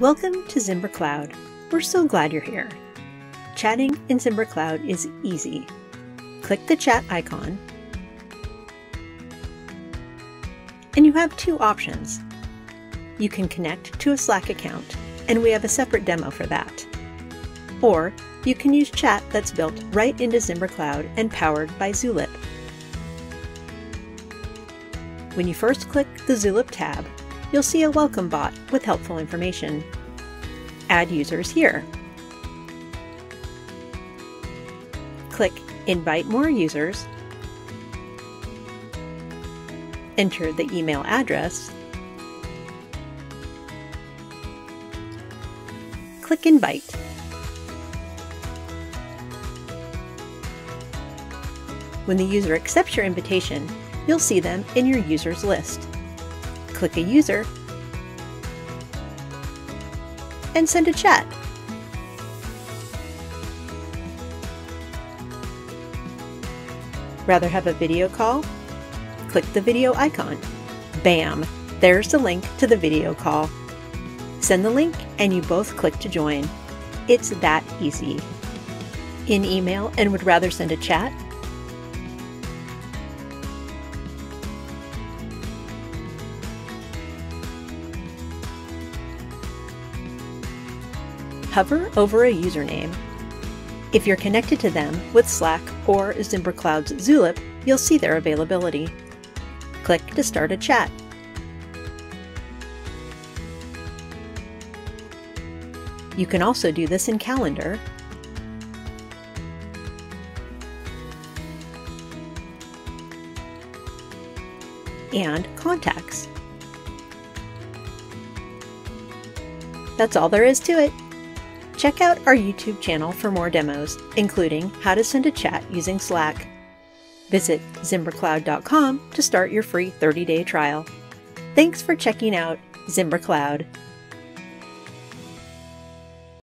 Welcome to Zimbra Cloud. We're so glad you're here. Chatting in Zimbra Cloud is easy. Click the chat icon, and you have two options. You can connect to a Slack account, and we have a separate demo for that. Or you can use chat that's built right into Zimbra Cloud and powered by Zulip. When you first click the Zulip tab, you'll see a welcome bot with helpful information. Add users here. Click Invite More Users, enter the email address, click Invite. When the user accepts your invitation, you'll see them in your users list click a user, and send a chat. Rather have a video call? Click the video icon. Bam! There's the link to the video call. Send the link and you both click to join. It's that easy. In email and would rather send a chat? Hover over a username. If you're connected to them with Slack or Zimbra Cloud's Zulip, you'll see their availability. Click to start a chat. You can also do this in Calendar, and Contacts. That's all there is to it. Check out our YouTube channel for more demos, including how to send a chat using Slack. Visit ZimbraCloud.com to start your free 30 day trial. Thanks for checking out Zimbra Cloud.